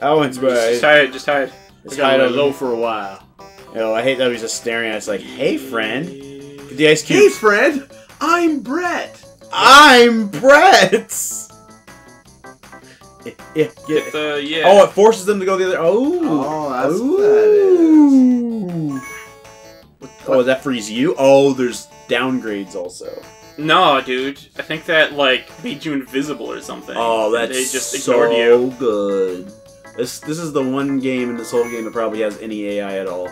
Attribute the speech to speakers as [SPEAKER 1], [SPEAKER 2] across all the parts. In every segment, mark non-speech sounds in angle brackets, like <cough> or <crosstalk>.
[SPEAKER 1] That one's
[SPEAKER 2] Just
[SPEAKER 1] right.
[SPEAKER 2] hide, just hide.
[SPEAKER 1] It's
[SPEAKER 3] I gotta
[SPEAKER 1] hide
[SPEAKER 3] low for a while.
[SPEAKER 1] You know, I hate that he's just staring at us like, "Hey, friend." The ice Cube.
[SPEAKER 3] Hey, friend, I'm Brett.
[SPEAKER 1] I'm Brett. Yeah, yeah,
[SPEAKER 2] Get
[SPEAKER 1] yeah.
[SPEAKER 2] the yeah.
[SPEAKER 1] Oh, it forces them to go the other. Oh,
[SPEAKER 3] Oh, that's
[SPEAKER 1] Ooh.
[SPEAKER 3] what that is.
[SPEAKER 1] Oh, that freeze you? Oh, there's downgrades also.
[SPEAKER 2] no, dude. I think that like made you invisible or something.
[SPEAKER 1] Oh, that's
[SPEAKER 2] they just
[SPEAKER 1] so
[SPEAKER 2] ignored you.
[SPEAKER 1] good. This this is the one game in this whole game that probably has any AI at all.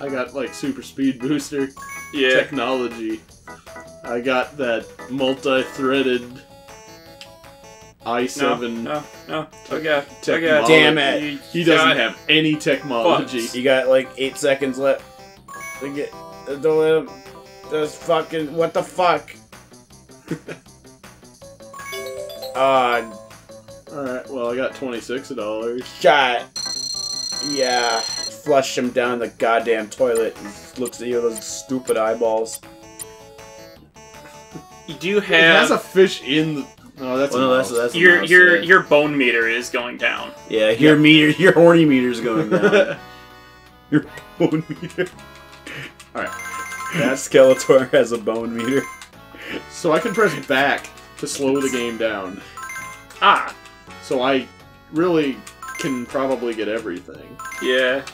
[SPEAKER 3] I got like super speed booster
[SPEAKER 2] Yeah.
[SPEAKER 3] technology. I got that multi-threaded i7.
[SPEAKER 2] no, no. Okay.
[SPEAKER 3] Tech-
[SPEAKER 2] Okay.
[SPEAKER 1] Damn it.
[SPEAKER 2] You
[SPEAKER 3] He doesn't have any technology.
[SPEAKER 2] Fucks.
[SPEAKER 1] You got like eight seconds left. Get, don't let him. Just fucking. What the fuck? uh, <laughs>
[SPEAKER 3] Alright, well, I got $26.
[SPEAKER 1] shot. Yeah. Flush him down the goddamn toilet and looks at you with those stupid eyeballs.
[SPEAKER 2] You do have.
[SPEAKER 3] It has a fish in the. Oh, that's
[SPEAKER 1] Well,
[SPEAKER 3] a
[SPEAKER 1] that's-
[SPEAKER 3] mouse.
[SPEAKER 1] that's-
[SPEAKER 2] your
[SPEAKER 1] mouse,
[SPEAKER 2] your
[SPEAKER 1] yeah.
[SPEAKER 2] your bone meter is going down.
[SPEAKER 1] Yeah, your meter, <laughs> your horny meter is going down. <laughs> your bone meter.
[SPEAKER 3] Alright.
[SPEAKER 1] That Skeletor has a bone meter.
[SPEAKER 3] So I can press back to slow the game down.
[SPEAKER 2] Ah,
[SPEAKER 3] So I really can probably get everything.
[SPEAKER 2] yeah.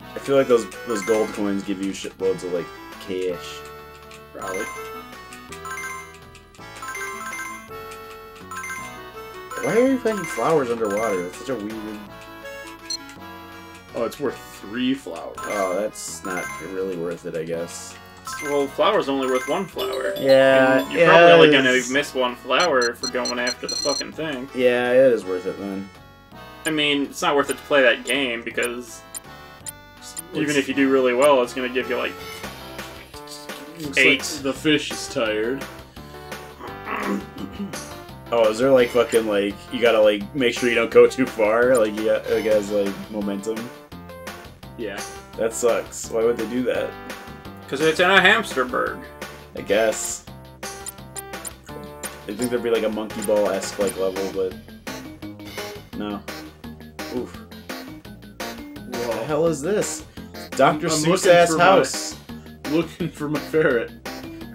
[SPEAKER 1] I feel like those those gold coins give you shitloads of like cash.
[SPEAKER 3] Probably.
[SPEAKER 1] Why are you finding flowers underwater? That's such a weird.
[SPEAKER 3] Oh, it's worth three flowers.
[SPEAKER 1] Oh, that's not really worth it, I guess.
[SPEAKER 2] Well, flower's only worth one flower.
[SPEAKER 1] Yeah,
[SPEAKER 2] And you're probably only gonna miss one flower for going after the fucking thing.
[SPEAKER 1] Yeah, it is worth it then.
[SPEAKER 2] I mean, it's not worth it to play that game because even if you do really well, it's gonna give you like
[SPEAKER 3] Looks
[SPEAKER 2] eight.
[SPEAKER 3] like the fish is tired. <clears throat>
[SPEAKER 1] Oh, is there like fucking like you gotta like make sure you don't go too far? Like you got, it has like momentum.
[SPEAKER 3] Yeah.
[SPEAKER 1] That sucks. Why would they do that?
[SPEAKER 2] Because it's in a hamsterberg.
[SPEAKER 1] I guess. I think there'd be like a monkey ball esque like level, but no. Oof. What the hell is this? Doctor
[SPEAKER 3] I'm
[SPEAKER 1] Seuss ass
[SPEAKER 3] for my-
[SPEAKER 1] house.
[SPEAKER 3] Looking for my ferret.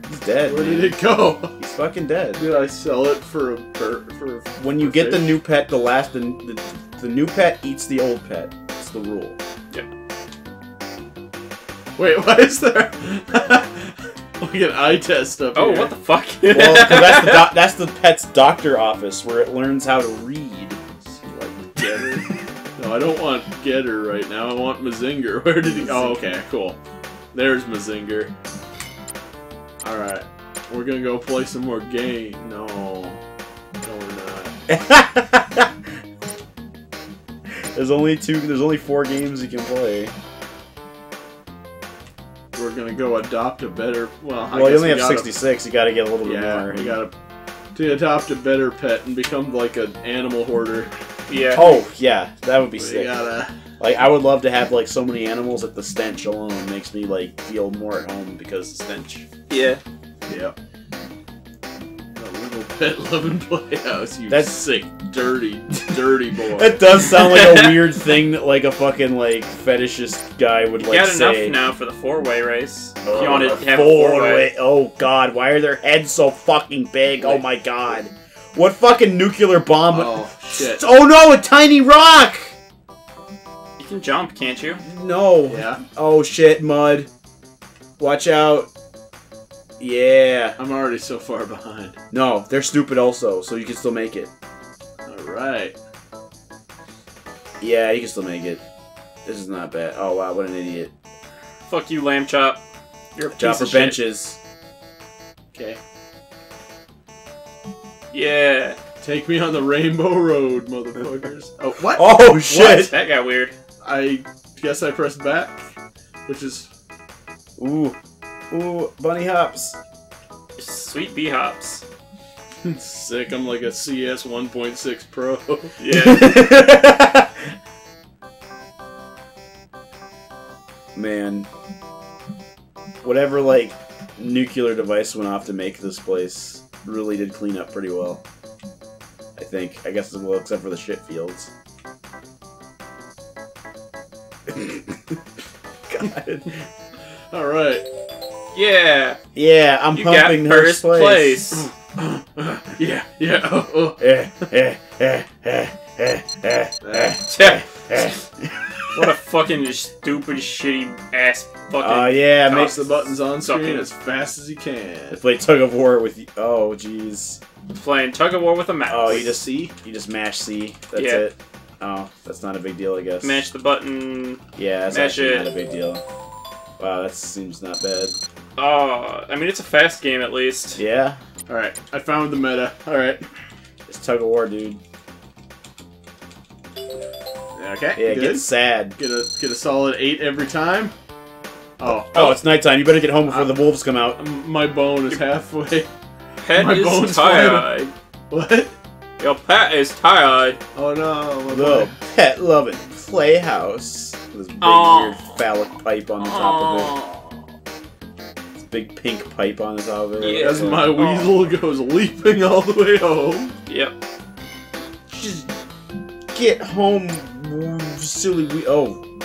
[SPEAKER 1] He's dead.
[SPEAKER 3] Where
[SPEAKER 1] man.
[SPEAKER 3] did it go?
[SPEAKER 1] He's fucking dead.
[SPEAKER 3] Did I sell it for a bird? For a
[SPEAKER 1] When you
[SPEAKER 3] for
[SPEAKER 1] get the new pet, the last the, the the new pet eats the old pet. It's the rule.
[SPEAKER 3] Wait, <laughs> why is there like an eye test up
[SPEAKER 2] Oh,
[SPEAKER 3] here?
[SPEAKER 2] what the fuck?
[SPEAKER 1] Well, 'cause that's the doc- <laughs> that's the pet's doctor office where it learns how to read.
[SPEAKER 3] Like Getter. no, I don't want Getter right now. I want Mazinger. <laughs> Where did he? Oh, okay, cool. There's Mazinger. All right, we're gonna go play some more game. No, no, we're not.
[SPEAKER 1] there's only two. There's only four games you can play.
[SPEAKER 3] We're gonna go adopt a better. Well, I
[SPEAKER 1] well, you
[SPEAKER 3] guess
[SPEAKER 1] only
[SPEAKER 3] we
[SPEAKER 1] have
[SPEAKER 3] gotta-
[SPEAKER 1] 66. You got to get a little bit
[SPEAKER 3] Yeah,
[SPEAKER 1] more.
[SPEAKER 3] we gotta to adopt a better pet and become like an animal hoarder.
[SPEAKER 2] yeah.
[SPEAKER 1] Oh yeah, that would be
[SPEAKER 3] We
[SPEAKER 1] sick.
[SPEAKER 3] gotta.
[SPEAKER 1] Like I would love to have like so many animals that the stench alone makes me like feel more at home because the stench.
[SPEAKER 2] Yeah.
[SPEAKER 3] Yeah. A little pet loving playhouse. You
[SPEAKER 1] That's-
[SPEAKER 3] sick, dirty, dirty boy. <laughs>
[SPEAKER 1] That does sound like a <laughs> weird thing that like a fucking like fetishist guy would
[SPEAKER 2] You
[SPEAKER 1] like
[SPEAKER 2] got
[SPEAKER 1] say.
[SPEAKER 2] enough now for the four-way race.
[SPEAKER 1] Oh,
[SPEAKER 2] if you oh, want to have
[SPEAKER 1] four
[SPEAKER 2] four-way.
[SPEAKER 1] way- Oh god, why are their heads so fucking big? Oh my god. What fucking nuclear bomb?
[SPEAKER 3] oh shit.
[SPEAKER 1] Oh no, a tiny rock!
[SPEAKER 2] You can jump, can't you?
[SPEAKER 1] No.
[SPEAKER 3] Yeah,
[SPEAKER 1] Oh shit, mud. Watch out. Yeah.
[SPEAKER 3] I'm already so far behind.
[SPEAKER 1] No, they're stupid also, so you can still make it.
[SPEAKER 3] All right.
[SPEAKER 1] Yeah, you can still make it. This is not bad. Oh wow, what an idiot.
[SPEAKER 2] Fuck you, lamb chop. You're a piece
[SPEAKER 1] Chopper
[SPEAKER 2] of shit.
[SPEAKER 1] benches.
[SPEAKER 3] Okay.
[SPEAKER 2] Yeah.
[SPEAKER 3] Take me on the rainbow road, motherfuckers. <laughs> oh, what?
[SPEAKER 1] Oh shit!
[SPEAKER 2] That got weird.
[SPEAKER 3] I guess I pressed back, which is
[SPEAKER 1] Ooh. Ooh, bunny hops.
[SPEAKER 2] Sweet b-hops. <laughs>
[SPEAKER 3] sick. I'm like a CS 1.6 Pro. <laughs>
[SPEAKER 2] Yeah. <laughs>
[SPEAKER 1] Man. Whatever, like, nuclear device went off to make this place really did clean up pretty well. I think. I guess well, except for the shit fields. God.
[SPEAKER 3] All right.
[SPEAKER 2] Yeah,
[SPEAKER 1] Yeah, I'm
[SPEAKER 2] you got
[SPEAKER 1] pumping
[SPEAKER 2] first
[SPEAKER 1] place.
[SPEAKER 2] place.
[SPEAKER 3] Yeah, yeah. Oh, oh.
[SPEAKER 1] Eh, eh, eh, eh, eh, eh, eh,
[SPEAKER 2] Tch.
[SPEAKER 1] eh.
[SPEAKER 2] what a fucking stupid, shitty ass fucking.
[SPEAKER 1] Oh yeah,
[SPEAKER 3] Toss
[SPEAKER 1] makes
[SPEAKER 3] the buttons on screen as fast as you can.
[SPEAKER 1] Let's play tug of war with you. Oh jeez.
[SPEAKER 2] playing tug of war with a mouse.
[SPEAKER 1] Oh, you just see? You just mash C. That's
[SPEAKER 2] Yeah.
[SPEAKER 1] it. Oh, that's not a big deal, I guess.
[SPEAKER 2] mash the button.
[SPEAKER 1] Yeah, that's
[SPEAKER 2] mash
[SPEAKER 1] actually
[SPEAKER 2] it.
[SPEAKER 1] not a big deal. Wow, that seems not bad.
[SPEAKER 2] Oh, I mean it's a fast game at least.
[SPEAKER 1] Yeah,
[SPEAKER 3] All right, I found the meta. All right.
[SPEAKER 1] it's tug of war, dude.
[SPEAKER 3] Okay.
[SPEAKER 1] Yeah,
[SPEAKER 3] good.
[SPEAKER 1] get sad.
[SPEAKER 3] Get a get a solid eight every time. Oh,
[SPEAKER 1] Oh, oh it's nighttime. You better get home before uh, the wolves come out.
[SPEAKER 3] my bone is halfway.
[SPEAKER 2] Pet
[SPEAKER 3] My
[SPEAKER 2] is
[SPEAKER 3] bones
[SPEAKER 2] tired.
[SPEAKER 3] What?
[SPEAKER 2] Your pet is tired.
[SPEAKER 3] Oh no, my
[SPEAKER 1] The
[SPEAKER 3] boy.
[SPEAKER 1] pet loving playhouse. With this big
[SPEAKER 2] Aw.
[SPEAKER 1] weird phallic pipe on the top of it.
[SPEAKER 2] Oh.
[SPEAKER 1] This big pink pipe on the top of it.
[SPEAKER 2] Yeah.
[SPEAKER 3] As my oh. weasel goes leaping all the way home.
[SPEAKER 2] Yep.
[SPEAKER 1] Just get home, silly we. Oh,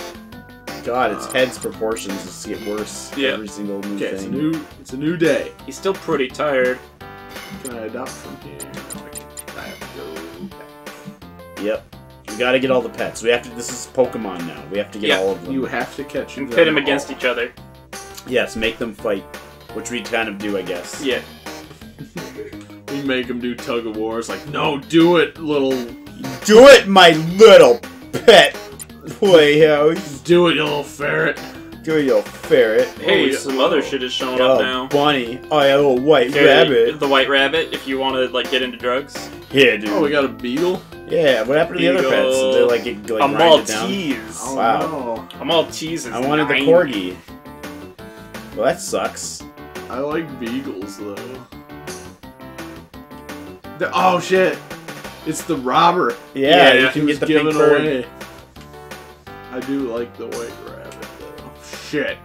[SPEAKER 1] God! Its uh. head's proportions just get worse
[SPEAKER 2] Yeah.
[SPEAKER 1] every single new
[SPEAKER 3] Okay, it's a new it's a new day.
[SPEAKER 2] He's still pretty tired.
[SPEAKER 3] Can I adopt from here? I have to go.
[SPEAKER 1] Yep. We gotta get all the pets. We have to. This is Pokemon now. We have to get
[SPEAKER 2] Yeah.
[SPEAKER 1] all of them.
[SPEAKER 3] You have to catch
[SPEAKER 2] And
[SPEAKER 3] them
[SPEAKER 2] pit them against
[SPEAKER 3] all.
[SPEAKER 2] each other.
[SPEAKER 1] Yes, make them fight, which we kind of do, I guess.
[SPEAKER 2] Yeah.
[SPEAKER 3] We make them do tug of wars. Like, no, do it, little.
[SPEAKER 1] Do it, my little pet playhouse.
[SPEAKER 3] Do it, you little ferret.
[SPEAKER 1] Do it, you ferret.
[SPEAKER 2] Oh, hey,
[SPEAKER 3] yeah.
[SPEAKER 2] some other shit is showing
[SPEAKER 1] Oh,
[SPEAKER 2] up now.
[SPEAKER 1] bunny. Oh, yeah, little white
[SPEAKER 2] Okay,
[SPEAKER 1] rabbit.
[SPEAKER 2] The white rabbit, if you want to like get into drugs.
[SPEAKER 1] Yeah, dude.
[SPEAKER 3] Oh, we got a beetle.
[SPEAKER 1] yeah, what happened to the other pets?
[SPEAKER 2] Beagle.
[SPEAKER 1] Did they like get like
[SPEAKER 2] a
[SPEAKER 1] grind it down?
[SPEAKER 2] Maltese.
[SPEAKER 3] Oh,
[SPEAKER 1] Wow.
[SPEAKER 3] no.
[SPEAKER 2] A Maltese is
[SPEAKER 1] I wanted the corgi. Well, that sucks.
[SPEAKER 3] I like beagles though. The- oh shit! It's the robber.
[SPEAKER 1] Yeah, you can get the pink
[SPEAKER 3] given away. I do like the white rabbit though. Shit.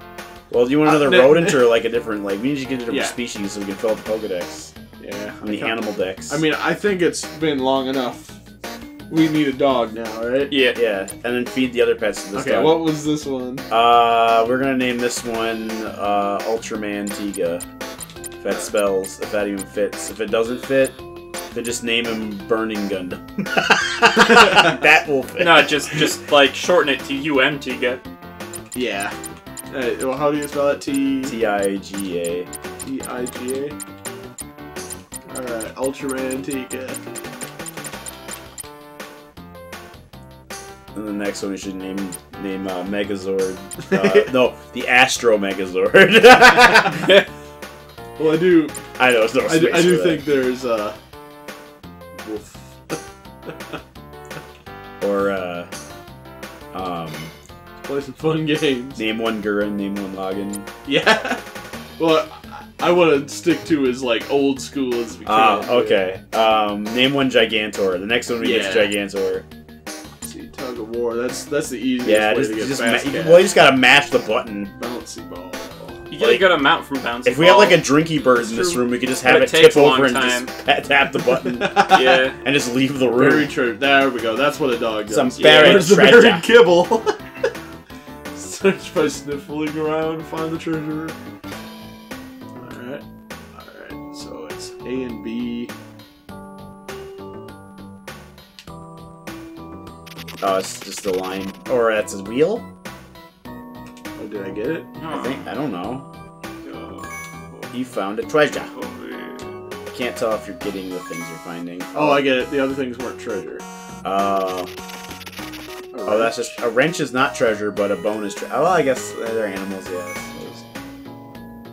[SPEAKER 1] Well, do you want
[SPEAKER 3] Uh,
[SPEAKER 1] another
[SPEAKER 3] ne-
[SPEAKER 1] rodent or like a different like? We need to get a different
[SPEAKER 3] Yeah.
[SPEAKER 1] species so we can fill out the Pokedex
[SPEAKER 3] Yeah.
[SPEAKER 1] and the animal dex.
[SPEAKER 3] I mean, I think it's been long enough. We need a dog now, right?
[SPEAKER 2] Yeah.
[SPEAKER 1] yeah, and then feed the other pets to this
[SPEAKER 3] Okay.
[SPEAKER 1] dog.
[SPEAKER 3] What was this one?
[SPEAKER 1] Uh, we're gonna name this one uh, Ultraman Tiga. If that spells, if that even fits. If it doesn't fit, then just name him Burning Gundam. <laughs> <laughs> that will fit.
[SPEAKER 2] No, just just like shorten it to UM Tiga.
[SPEAKER 3] Yeah. Uh, well, how do you spell it? T
[SPEAKER 1] T I G A.
[SPEAKER 3] T I G A. All right, Ultraman
[SPEAKER 1] Tiga. The next one we should name name uh, Megazord. <laughs> Uh, no, the Astro Megazord. <laughs>
[SPEAKER 3] Well, I do.
[SPEAKER 1] I know. There's no
[SPEAKER 3] I do, I do think there's uh. Wolf. <laughs>
[SPEAKER 1] Or uh, um,
[SPEAKER 3] Play some fun games.
[SPEAKER 1] name one Gurren, name one Logan.
[SPEAKER 3] Yeah. Well, I want to stick to as like old school as we can.
[SPEAKER 1] Ah, okay. Um, name one Gigantor. The next one we get
[SPEAKER 3] Yeah.
[SPEAKER 1] Gigantor.
[SPEAKER 3] Let's see, tug of war. That's that's the easiest
[SPEAKER 1] Yeah,
[SPEAKER 3] way
[SPEAKER 1] just,
[SPEAKER 3] to get
[SPEAKER 1] just
[SPEAKER 3] fast
[SPEAKER 1] ma-
[SPEAKER 3] cat.
[SPEAKER 1] well, you just gotta mash the button.
[SPEAKER 3] Bouncy ball.
[SPEAKER 2] You get a good amount from bouncy.
[SPEAKER 1] If we have like a drinky bird in this
[SPEAKER 3] True.
[SPEAKER 1] room, we could just have
[SPEAKER 2] it
[SPEAKER 1] it tip over
[SPEAKER 2] long
[SPEAKER 1] and just <laughs> pa- tap the button <laughs>
[SPEAKER 2] yeah.
[SPEAKER 1] and just leave the room.
[SPEAKER 3] Very true. There we go. That's what a dog does.
[SPEAKER 1] Some
[SPEAKER 2] Yeah.
[SPEAKER 1] buried
[SPEAKER 3] Where's the buried kibble? <laughs> Search by sniffling around, find the treasure. Alright. Alright. So it's A and B.
[SPEAKER 1] Oh, it's just a line, or that's a wheel.
[SPEAKER 3] Oh, did I get it?
[SPEAKER 1] I think I don't know. You found a treasure.
[SPEAKER 2] oh,
[SPEAKER 1] I can't tell if you're getting the things you're finding.
[SPEAKER 3] Oh, I get it. The other things weren't treasure.
[SPEAKER 1] Uh, oh, that's just a wrench is not treasure, but a bone is. Tre- oh, I guess they're animals. Yeah,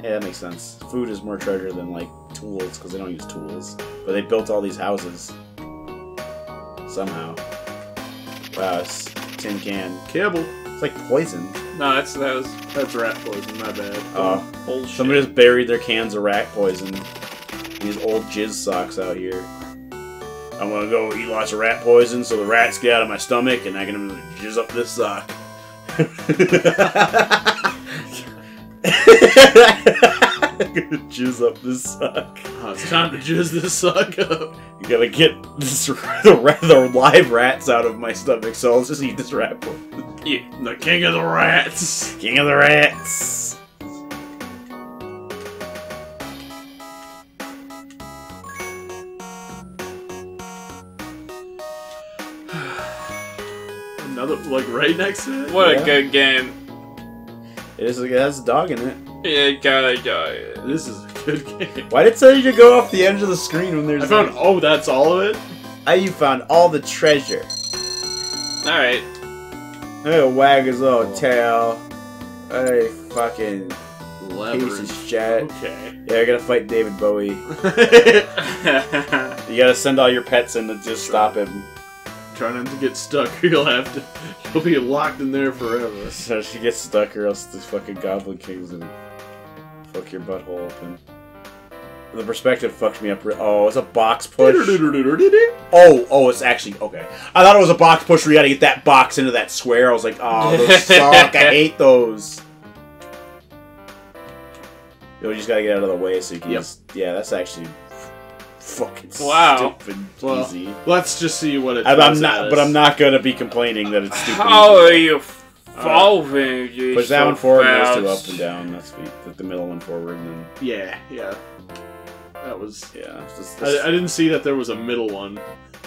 [SPEAKER 1] Yeah, that makes sense. Food is more treasure than like tools because they don't use tools, but they built all these houses somehow. Wow, it's tin can.
[SPEAKER 3] Kibble.
[SPEAKER 1] It's like poison.
[SPEAKER 2] No, that's that was
[SPEAKER 3] That's rat poison. My bad.
[SPEAKER 1] Oh,
[SPEAKER 2] bullshit.
[SPEAKER 1] somebody just buried their cans of rat poison. These old jizz socks out here. I'm gonna go eat lots of rat poison so the rats get out of my stomach and I can jizz up this sock. I'm <laughs> gonna jizz up this sock.
[SPEAKER 3] Oh, it's time to jizz this sock up.
[SPEAKER 1] You gotta get <laughs> this, <laughs> the, the live rats out of my stomach, so I'll just eat this rat.
[SPEAKER 2] Yeah.
[SPEAKER 3] The king of the rats.
[SPEAKER 1] King of the rats. <sighs>
[SPEAKER 3] Another, like, right next to it?
[SPEAKER 2] What
[SPEAKER 1] Yeah.
[SPEAKER 2] a good game.
[SPEAKER 1] It, is, it has a dog in it.
[SPEAKER 2] Yeah, gotta die.
[SPEAKER 3] This is a good game.
[SPEAKER 1] Why did it tell you to go off the edge of the screen when there's
[SPEAKER 3] I found, oh, that's all of it?
[SPEAKER 1] I you found all the treasure.
[SPEAKER 2] Alright.
[SPEAKER 1] Hey, wag his little tail. Hey, fucking piece of shit.
[SPEAKER 3] Okay.
[SPEAKER 1] Yeah, I gotta fight David Bowie. <laughs> You gotta send all your pets in to just stop him.
[SPEAKER 3] Try not to get stuck or you'll have to, you'll be locked in there forever.
[SPEAKER 1] So she gets stuck, or else these fucking Goblin Kings and fuck your butthole open. The perspective fucked me up. Oh, it's a box push. <laughs> Oh, oh, it's actually okay. I thought it was a box push where you gotta get that box into that square. I was like, oh, those <laughs> suck. I hate those. You just gotta get out of the way so you can
[SPEAKER 3] Yep.
[SPEAKER 1] just. Yeah, that's actually fucking
[SPEAKER 2] Wow.
[SPEAKER 1] stupid
[SPEAKER 3] Well,
[SPEAKER 1] easy.
[SPEAKER 3] Let's just see what it
[SPEAKER 1] I'm, I'm not, but I'm not gonna be complaining that it's <laughs> stupid.
[SPEAKER 2] Oh, How are you following you
[SPEAKER 1] Push that
[SPEAKER 2] so
[SPEAKER 1] one forward, and
[SPEAKER 2] fast?
[SPEAKER 1] those two up and down. That's sweet. Put the middle one forward, and then
[SPEAKER 3] Yeah, yeah. That was.
[SPEAKER 1] yeah. it's just-
[SPEAKER 3] I, I didn't see that there was a middle one.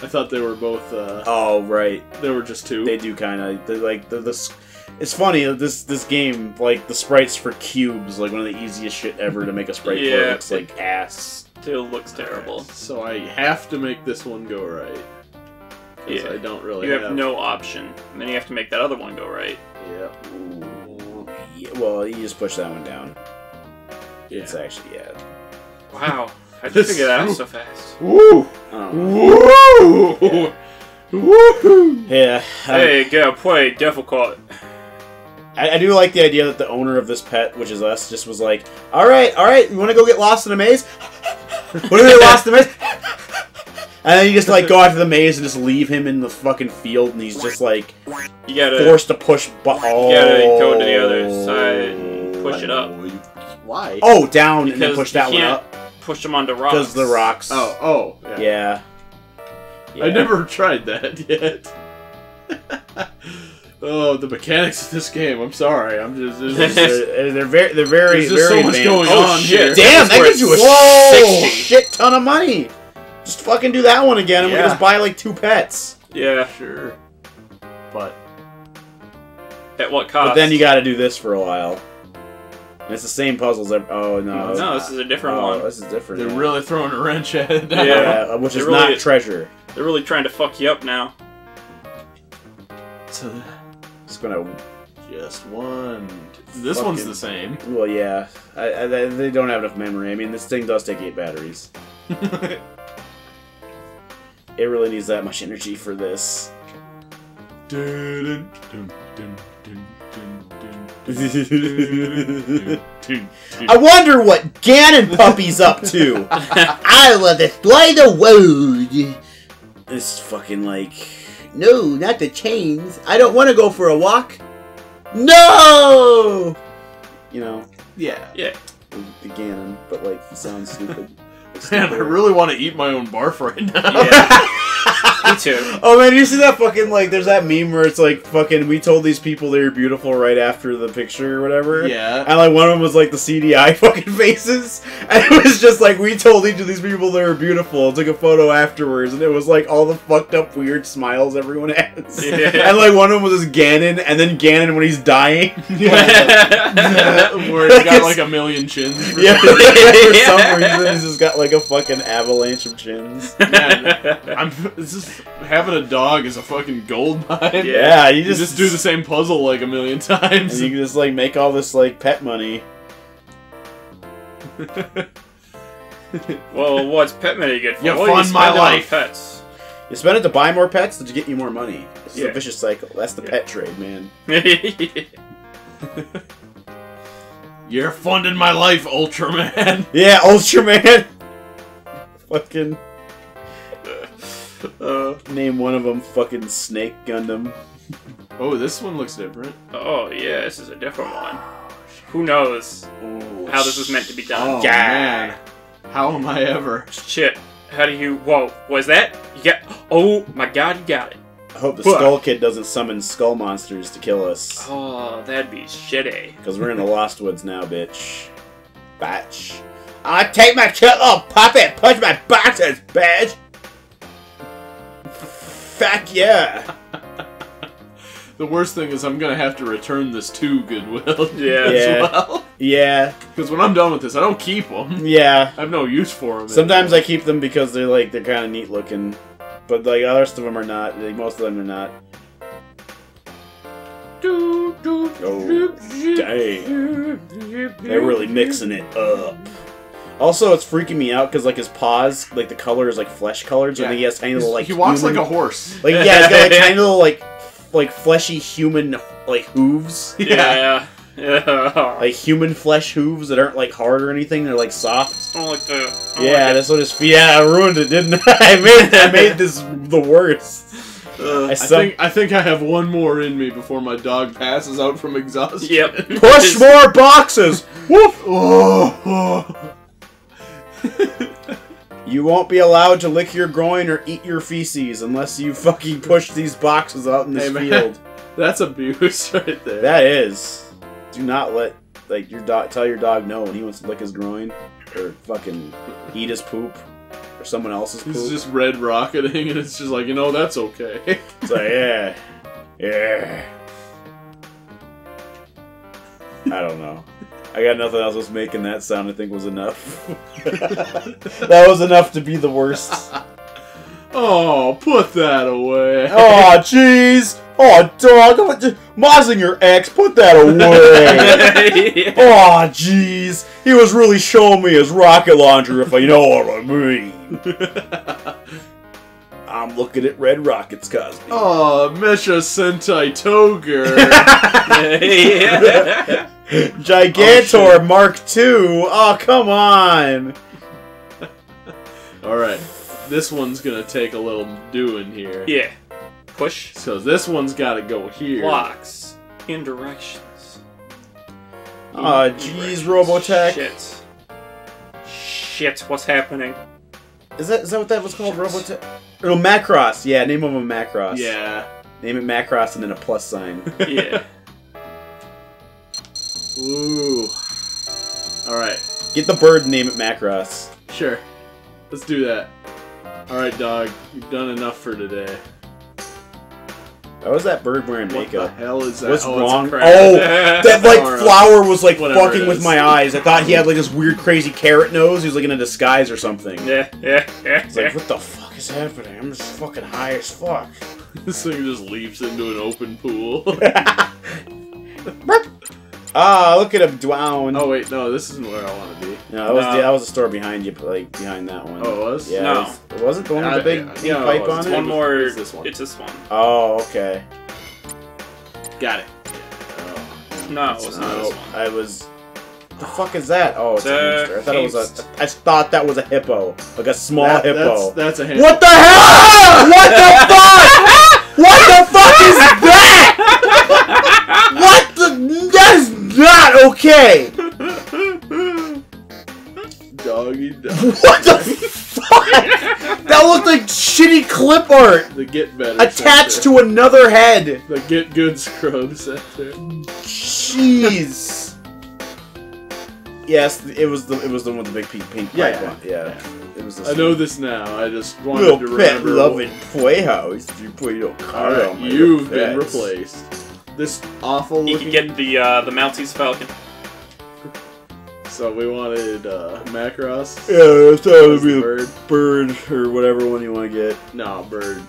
[SPEAKER 3] I thought they were both. uh
[SPEAKER 1] oh right,
[SPEAKER 3] They were just two.
[SPEAKER 1] they do kind of like the this. It's funny this this game like the sprites for cubes like one of the easiest shit ever to make a sprite for.
[SPEAKER 2] Yeah.
[SPEAKER 1] Looks like ass.
[SPEAKER 2] Still looks terrible.
[SPEAKER 3] So I have to make this one go right. 'Cause
[SPEAKER 2] Yeah.
[SPEAKER 3] I don't really
[SPEAKER 2] You have no option. And then you have to make that other one go right.
[SPEAKER 3] Yeah.
[SPEAKER 1] Ooh, yeah, well, you just push that one down.
[SPEAKER 3] Yeah.
[SPEAKER 1] It's actually yeah.
[SPEAKER 2] Wow. <laughs> How'd you figure that out so fast?
[SPEAKER 3] Woo!
[SPEAKER 1] I don't.
[SPEAKER 3] Woo! Woo!
[SPEAKER 1] Yeah, I,
[SPEAKER 2] Hey, get play difficult.
[SPEAKER 1] I, I do like the idea that the owner of this pet, which is us, just was like, "All right, all right, you want to go get lost in a maze? what are they lost in a maze?" <laughs> And then you just like go <laughs> out to the maze and just leave him in the fucking field, and he's just like
[SPEAKER 2] You gotta
[SPEAKER 1] forced to push. Bu- oh.
[SPEAKER 2] gotta go to the other oh, side and push it up.
[SPEAKER 3] Why?
[SPEAKER 1] Oh, down and then push that
[SPEAKER 2] you
[SPEAKER 1] one
[SPEAKER 2] can't
[SPEAKER 1] up
[SPEAKER 2] push them onto rocks.
[SPEAKER 1] because the rocks.
[SPEAKER 3] Oh, oh. Yeah.
[SPEAKER 1] yeah.
[SPEAKER 3] I never tried that <laughs> yet. <laughs> oh, the mechanics of this game. I'm sorry. I'm just. it's just-
[SPEAKER 1] They're, they're very, they're very,
[SPEAKER 3] There's just
[SPEAKER 1] very
[SPEAKER 3] so much
[SPEAKER 1] advanced.
[SPEAKER 3] going
[SPEAKER 1] oh,
[SPEAKER 3] on
[SPEAKER 1] shit.
[SPEAKER 3] here.
[SPEAKER 1] Damn,
[SPEAKER 2] That's
[SPEAKER 1] that gives you a whoa,
[SPEAKER 2] 60.
[SPEAKER 1] shit ton of money. Just fucking do that one again, and we
[SPEAKER 3] Yeah.
[SPEAKER 1] can just buy like two pets.
[SPEAKER 2] Yeah.
[SPEAKER 3] sure. But
[SPEAKER 2] At what cost?
[SPEAKER 1] But then you got to do this for a while. And it's the same puzzles. Every, oh no,
[SPEAKER 2] No, this is a different
[SPEAKER 1] oh,
[SPEAKER 2] one.
[SPEAKER 1] This is different.
[SPEAKER 3] they're
[SPEAKER 1] yeah.
[SPEAKER 3] really throwing a wrench at it. now.
[SPEAKER 2] Yeah.
[SPEAKER 1] yeah, uh, which
[SPEAKER 2] They
[SPEAKER 1] is
[SPEAKER 2] really-
[SPEAKER 1] not treasure.
[SPEAKER 2] They're really trying to fuck you up now.
[SPEAKER 3] So
[SPEAKER 1] It's gonna.
[SPEAKER 3] just one. This one's the same.
[SPEAKER 1] Well, yeah, I, I, they they don't have enough memory. I mean, this thing does take eight batteries. <laughs> It really needs that much energy for this. <laughs> I wonder what Ganon Puppy's up to. <laughs> I will destroy the world. This fucking like. No, not the chains. I don't want to go for a walk. No. You know.
[SPEAKER 3] Yeah.
[SPEAKER 2] Yeah.
[SPEAKER 1] The Ganon, but like sounds stupid. <laughs>
[SPEAKER 3] Man, <laughs> I really want to eat my own barf right now.
[SPEAKER 2] Yeah. Me too. <laughs>
[SPEAKER 1] Oh man, you see that fucking like? There's that meme where it's like fucking. We told these people they were beautiful right after the picture or whatever.
[SPEAKER 3] Yeah.
[SPEAKER 1] And like one of them was like the CDI <laughs> fucking faces, and it was just like we told each of these people they were beautiful. Took a photo afterwards, and it was like all the fucked up weird smiles everyone has.
[SPEAKER 2] Yeah.
[SPEAKER 1] And like one of them was this Ganon, and then Ganon when he's dying. <laughs>
[SPEAKER 3] Where he's got like a million chins. for
[SPEAKER 1] yeah, for some reason he's just got like a fucking avalanche of chins.
[SPEAKER 3] Man, I'm this is having a dog is a fucking gold mine.
[SPEAKER 1] Yeah, you
[SPEAKER 3] You
[SPEAKER 1] just,
[SPEAKER 3] just do the same puzzle like a million
[SPEAKER 1] and
[SPEAKER 3] times.
[SPEAKER 1] you can just like make all this like pet money. <laughs>
[SPEAKER 2] well, what's pet money good for?
[SPEAKER 3] You
[SPEAKER 2] Well,
[SPEAKER 3] fund
[SPEAKER 2] spend
[SPEAKER 3] my life.
[SPEAKER 2] Pets.
[SPEAKER 1] You spend it to buy more pets to get you more money. It's
[SPEAKER 2] Yeah.
[SPEAKER 1] a vicious cycle. That's the
[SPEAKER 2] Yeah.
[SPEAKER 1] pet trade, man. <laughs>
[SPEAKER 3] You're funding my life, Ultraman.
[SPEAKER 1] Yeah, Ultraman. <laughs> fucking
[SPEAKER 2] uh,
[SPEAKER 1] name one of them. Fucking Snake Gundam.
[SPEAKER 3] Oh, this one looks different.
[SPEAKER 2] oh yeah, this is a different one. Who knows?
[SPEAKER 1] Ooh,
[SPEAKER 2] how this was meant to be done.
[SPEAKER 3] Oh
[SPEAKER 1] Yeah.
[SPEAKER 3] man, how am I ever?
[SPEAKER 2] Shit. How do you? Whoa. Was that? You got? Oh my God! You got it.
[SPEAKER 1] I hope the
[SPEAKER 2] Fuck.
[SPEAKER 1] Skull Kid doesn't summon skull monsters to kill us.
[SPEAKER 2] Oh, that'd be shitty.
[SPEAKER 1] Because we're in the Lost Woods now, bitch. Batch. I take my cut off, pop it, punch my boxes, bitch! Fuck yeah! <laughs>
[SPEAKER 3] The worst thing is I'm gonna have to return this to Goodwill.
[SPEAKER 2] Yeah. <laughs>
[SPEAKER 3] as
[SPEAKER 1] Yeah.
[SPEAKER 3] well.
[SPEAKER 1] Yeah,
[SPEAKER 3] Because when I'm done with this, I don't keep them.
[SPEAKER 1] yeah.
[SPEAKER 3] I have no use for them.
[SPEAKER 1] Sometimes I keep them because they're like, they're kind of neat looking. But like, the rest of them are not. Like, most of them are not. Oh, dang. They're really mixing it up. Also, it's freaking me out because like his paws, like the color is like flesh colored, so
[SPEAKER 3] Yeah.
[SPEAKER 1] think he has tiny little like
[SPEAKER 3] he walks
[SPEAKER 1] human-
[SPEAKER 3] like a horse.
[SPEAKER 1] like yeah, he's got like <laughs> tiny little like like fleshy human like hooves, <laughs>
[SPEAKER 2] Yeah. Yeah.
[SPEAKER 1] like human flesh hooves that aren't like hard or anything. They're like soft.
[SPEAKER 2] I don't like the. I don't
[SPEAKER 1] Yeah,
[SPEAKER 2] like
[SPEAKER 1] that's what his feet. Yeah, I ruined it, didn't <laughs> I? I made I made this the worst.
[SPEAKER 2] Uh,
[SPEAKER 1] I
[SPEAKER 3] I think I think I have one more in me before my dog passes out from exhaustion.
[SPEAKER 2] Yep.
[SPEAKER 1] Push more boxes. Woof.
[SPEAKER 3] Oh, <laughs>
[SPEAKER 1] You won't be allowed to lick your groin or eat your feces unless you fucking push these boxes out in this
[SPEAKER 3] Hey,
[SPEAKER 1] field. <laughs>
[SPEAKER 3] that's abuse <laughs> right there.
[SPEAKER 1] That is. Do not let like your dog tell your dog no when he wants to lick his groin or fucking eat his poop or someone else's poop.
[SPEAKER 3] He's just red rocketing, and it's just like you know that's okay.
[SPEAKER 1] It's like yeah, yeah. I don't know. I got nothing else. Was making that sound. I think was enough. <laughs> that was enough to be the worst. <laughs>
[SPEAKER 3] oh, put that away.
[SPEAKER 1] Oh <laughs> jeez. Oh dog. Mazinger X. Put that away. Oh jeez. He was really showing me his rocket launcher. If I know what I mean. I'm looking at red rockets, Cosby.
[SPEAKER 3] oh, Mesha Sentai Toger. <laughs>
[SPEAKER 1] Gigantor
[SPEAKER 3] Oh,
[SPEAKER 1] Mark II. Oh, come on.
[SPEAKER 3] All right, this one's gonna take a little doing here.
[SPEAKER 2] yeah. Push.
[SPEAKER 3] So this one's got to go here.
[SPEAKER 2] Blocks. In directions.
[SPEAKER 1] Ah,
[SPEAKER 2] In
[SPEAKER 1] jeez,
[SPEAKER 2] directions.
[SPEAKER 1] Robotech.
[SPEAKER 2] Shit. Shit, what's happening?
[SPEAKER 1] Is that is that what that was called? Robotech? Oh, Macross. Yeah, name of a Macross.
[SPEAKER 3] Yeah.
[SPEAKER 1] Name it Macross and then a plus sign. <laughs>
[SPEAKER 2] Yeah.
[SPEAKER 3] Ooh. All right.
[SPEAKER 1] Get the bird and name it Macross.
[SPEAKER 3] Sure. Let's do that. All right, dog. You've done enough for today.
[SPEAKER 1] How was that bird wearing
[SPEAKER 3] What the
[SPEAKER 1] makeup?
[SPEAKER 3] hell is that?
[SPEAKER 1] What's
[SPEAKER 3] oh,
[SPEAKER 1] wrong? Oh, <laughs> that like flower was like
[SPEAKER 3] whatever
[SPEAKER 1] fucking with my eyes. I thought he had like this weird, crazy carrot nose. He was like in a disguise or something.
[SPEAKER 2] yeah, yeah, yeah.
[SPEAKER 1] It's like, what the fuck is happening? I'm just fucking high as fuck. <laughs>
[SPEAKER 3] this thing just leaps into an open pool. <laughs> <laughs>
[SPEAKER 1] Ah, look at him drown.
[SPEAKER 3] oh wait, no, this isn't where I want to be.
[SPEAKER 1] No, that was
[SPEAKER 2] No.
[SPEAKER 1] the, that was the store behind you, like behind that one.
[SPEAKER 3] Oh, it was?
[SPEAKER 1] yeah.
[SPEAKER 2] No.
[SPEAKER 1] It, was, it wasn't the one with
[SPEAKER 3] Uh,
[SPEAKER 1] the big,
[SPEAKER 3] yeah, yeah,
[SPEAKER 1] pipe
[SPEAKER 3] it
[SPEAKER 1] on it.
[SPEAKER 2] one more.
[SPEAKER 3] It's this one.
[SPEAKER 2] It's this one.
[SPEAKER 1] Oh, okay.
[SPEAKER 3] Got it.
[SPEAKER 1] Oh,
[SPEAKER 2] No, it was not
[SPEAKER 1] no,
[SPEAKER 2] this one.
[SPEAKER 1] I was. What the fuck is that? Oh, it's a
[SPEAKER 2] It's a
[SPEAKER 1] hamster. I thought it was a. I thought that was a hippo, like a small
[SPEAKER 3] That-
[SPEAKER 1] hippo.
[SPEAKER 3] That's, that's a hint.
[SPEAKER 1] What the hell? <laughs> what the fuck? What the fuck is that? What the? That's not okay.
[SPEAKER 3] Doggy dog.
[SPEAKER 1] What the fuck? That looked like shitty clip art
[SPEAKER 3] The get better.
[SPEAKER 1] attached
[SPEAKER 3] center.
[SPEAKER 1] to another head.
[SPEAKER 3] the get good scrub center.
[SPEAKER 1] Jeez. Yes, it was the it was the one with the big pink pink
[SPEAKER 3] Yeah,
[SPEAKER 1] pipe
[SPEAKER 3] yeah,
[SPEAKER 1] on. Yeah, it was. The
[SPEAKER 3] I know this now. I just wanted
[SPEAKER 1] Little
[SPEAKER 3] to
[SPEAKER 1] pet
[SPEAKER 3] remember.
[SPEAKER 1] loving playhouse. You put your
[SPEAKER 3] All
[SPEAKER 1] car
[SPEAKER 3] right,
[SPEAKER 1] on my
[SPEAKER 3] you've been
[SPEAKER 1] pets.
[SPEAKER 3] replaced. This awful
[SPEAKER 2] You can get the uh, the Maltese Falcon.
[SPEAKER 3] So we wanted uh, Macross.
[SPEAKER 1] Yeah, I thought it would be
[SPEAKER 3] the
[SPEAKER 1] a
[SPEAKER 3] bird.
[SPEAKER 1] bird or whatever one you want to get.
[SPEAKER 3] No, bird.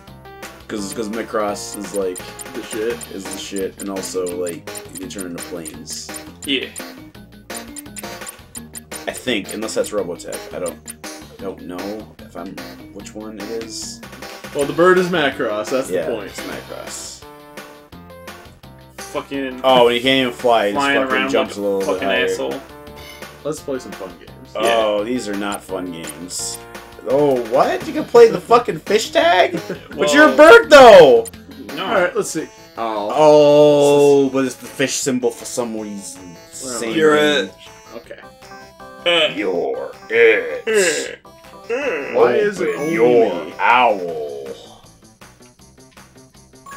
[SPEAKER 1] Because because Macross is like
[SPEAKER 3] The shit.
[SPEAKER 1] is the shit, and also like you can turn into planes.
[SPEAKER 2] Yeah.
[SPEAKER 1] I think, unless that's Robotech. I don't I don't know if I'm which one it is.
[SPEAKER 3] Well, the bird is Macross. That's
[SPEAKER 1] yeah,
[SPEAKER 3] the point.
[SPEAKER 1] it's Macross.
[SPEAKER 2] Fucking
[SPEAKER 1] Oh, and he can't even fly. He just fucking
[SPEAKER 2] around
[SPEAKER 1] jumps
[SPEAKER 2] like
[SPEAKER 1] a little bit
[SPEAKER 2] fucking
[SPEAKER 1] higher.
[SPEAKER 2] asshole.
[SPEAKER 3] Let's play some fun games.
[SPEAKER 1] Oh, these are not fun games. Oh, what? You can play the <laughs> fucking fish tag? But you're a bird, though!
[SPEAKER 2] No.
[SPEAKER 3] All right, let's see. Oh.
[SPEAKER 1] oh, Oh, but it's the fish symbol for some reason. Same
[SPEAKER 2] You're
[SPEAKER 1] thing.
[SPEAKER 2] a-
[SPEAKER 3] okay. <laughs>
[SPEAKER 1] You're it. Hmm.
[SPEAKER 3] Why is it only
[SPEAKER 1] your
[SPEAKER 3] me?
[SPEAKER 1] owl?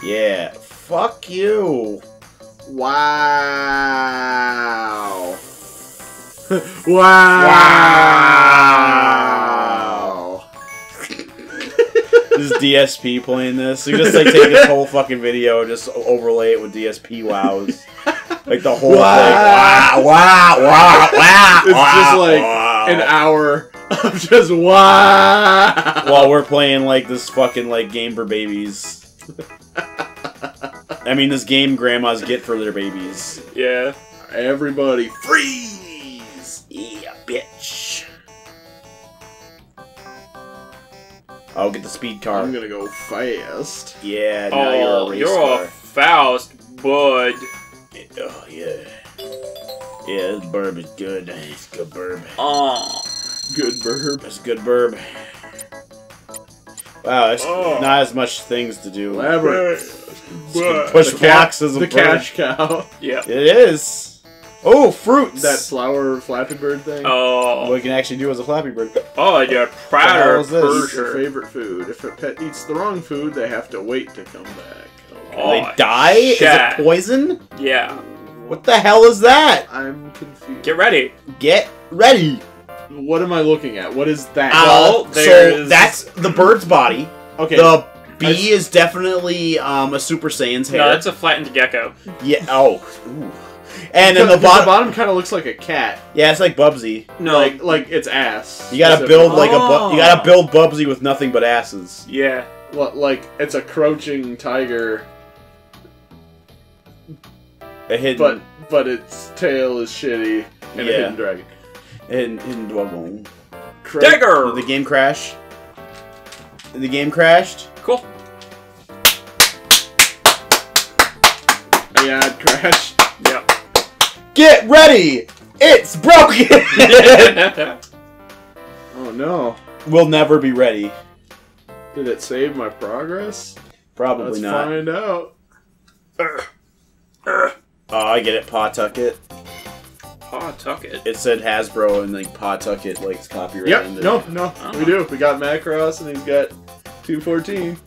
[SPEAKER 1] Yeah. Fuck you.
[SPEAKER 3] Wow. <laughs> wow.
[SPEAKER 1] Wow. <laughs> This is DSP playing this. You just like take this whole fucking video, and just overlay it with DSP wows. Like the whole
[SPEAKER 3] Wow.
[SPEAKER 1] thing. Wow, wow, wow, wow. <laughs>
[SPEAKER 3] It's just
[SPEAKER 1] wow,
[SPEAKER 3] like
[SPEAKER 1] wow.
[SPEAKER 3] An hour of just wow.
[SPEAKER 1] While we're playing like this fucking like game for babies. I mean, this game grandmas get for their babies.
[SPEAKER 2] Yeah.
[SPEAKER 3] Everybody freeze.
[SPEAKER 1] Yeah, bitch. I'll get the speed car.
[SPEAKER 3] I'm gonna go fast.
[SPEAKER 1] Yeah, now
[SPEAKER 2] Oh,
[SPEAKER 1] you're a race
[SPEAKER 2] you're
[SPEAKER 1] car.
[SPEAKER 2] a Faust, bud.
[SPEAKER 1] Oh yeah. Yeah, this burb is good. It's good burb.
[SPEAKER 2] Oh.
[SPEAKER 3] Good burp.
[SPEAKER 1] That's good burb. Wow, there's
[SPEAKER 2] Oh.
[SPEAKER 1] not as much things to do.
[SPEAKER 3] Labyrinth.
[SPEAKER 1] Push
[SPEAKER 3] The
[SPEAKER 1] blocks as a
[SPEAKER 3] The
[SPEAKER 1] bird.
[SPEAKER 3] cash cow. <laughs>
[SPEAKER 2] Yeah.
[SPEAKER 1] It is. Oh, fruits.
[SPEAKER 3] That flower Flappy Bird thing.
[SPEAKER 2] Oh.
[SPEAKER 1] what we can actually do as a Flappy Bird.
[SPEAKER 2] Oh, you're
[SPEAKER 1] hell is this?
[SPEAKER 3] Your favorite food? If a pet eats the wrong food, they have to wait to come back. Okay.
[SPEAKER 2] Oh,
[SPEAKER 1] they die? Is
[SPEAKER 2] shit.
[SPEAKER 1] it poison?
[SPEAKER 2] Yeah.
[SPEAKER 1] What the hell is that?
[SPEAKER 3] I'm confused.
[SPEAKER 2] Get ready.
[SPEAKER 1] Get ready.
[SPEAKER 3] What am I looking at? What is that?
[SPEAKER 2] Well,
[SPEAKER 1] Uh, so that's the bird's body.
[SPEAKER 3] okay.
[SPEAKER 1] The
[SPEAKER 3] I s-
[SPEAKER 1] bee is definitely um, a Super Saiyan's hair.
[SPEAKER 2] No, that's a flattened gecko.
[SPEAKER 1] yeah. Oh. Ooh. And then the
[SPEAKER 3] Because
[SPEAKER 1] bottom.
[SPEAKER 3] bottom kind of looks like a cat.
[SPEAKER 1] Yeah, it's like Bubsy.
[SPEAKER 2] No.
[SPEAKER 3] Like like its ass.
[SPEAKER 1] You gotta build like a. Bu- you gotta
[SPEAKER 2] Oh.
[SPEAKER 1] build Bubsy with nothing but asses.
[SPEAKER 2] yeah.
[SPEAKER 3] Li- like it's a crouching tiger,
[SPEAKER 1] A hidden.
[SPEAKER 3] but but its tail is shitty and a
[SPEAKER 1] Yeah.
[SPEAKER 3] hidden dragon.
[SPEAKER 1] hidden, hidden dwelling.
[SPEAKER 3] Cra-
[SPEAKER 2] Dagger!
[SPEAKER 1] Did the game crash? Did the game crashed?
[SPEAKER 2] Cool.
[SPEAKER 3] Yeah, it crashed.
[SPEAKER 2] Yeah.
[SPEAKER 1] Get ready! It's broken! <laughs>
[SPEAKER 3] Oh no!
[SPEAKER 1] we'll never be ready.
[SPEAKER 3] Did it save my progress?
[SPEAKER 1] Probably not.
[SPEAKER 3] Let's
[SPEAKER 1] not.
[SPEAKER 3] find out.
[SPEAKER 1] Oh, I get it. Pawtucket.
[SPEAKER 2] Pawtucket? it.
[SPEAKER 1] It said Hasbro and like Pawtucket like it's copyright.
[SPEAKER 3] Yep.
[SPEAKER 1] in there.
[SPEAKER 3] No, no,
[SPEAKER 2] Oh.
[SPEAKER 3] we do. We got Macross and he's got 214.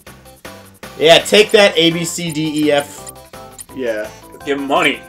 [SPEAKER 1] Yeah, take that A B C D E F.
[SPEAKER 3] Yeah.
[SPEAKER 2] Give him money.